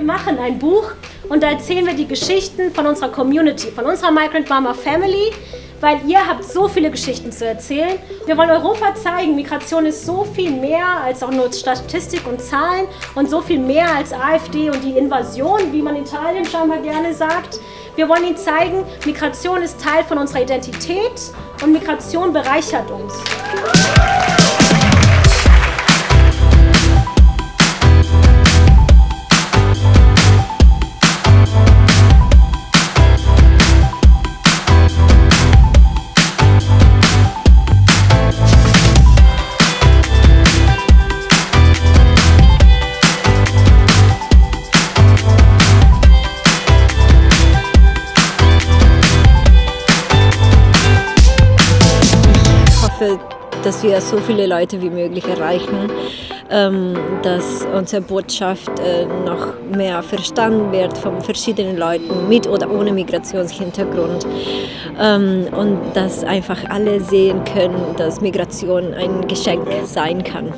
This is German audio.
machen ein Buch und da erzählen wir die Geschichten von unserer Community, von unserer Migrant Mama Family, weil ihr habt so viele Geschichten zu erzählen. Wir wollen Europa zeigen, Migration ist so viel mehr als auch nur Statistik und Zahlen und so viel mehr als AfD und die Invasion, wie man in Italien scheinbar gerne sagt. Wir wollen ihnen zeigen, Migration ist Teil von unserer Identität und Migration bereichert uns. Hoffe, dass wir so viele Leute wie möglich erreichen, ähm, dass unsere Botschaft äh, noch mehr verstanden wird von verschiedenen Leuten mit oder ohne Migrationshintergrund ähm, und dass einfach alle sehen können, dass Migration ein Geschenk sein kann.